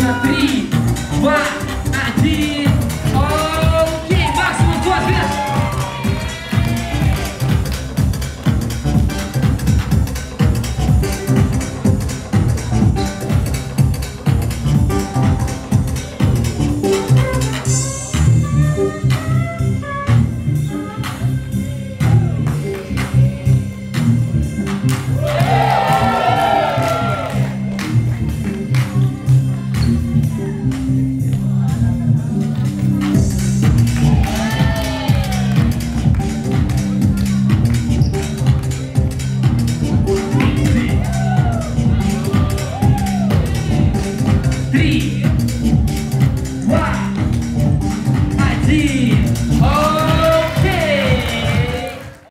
На три, два, один. three.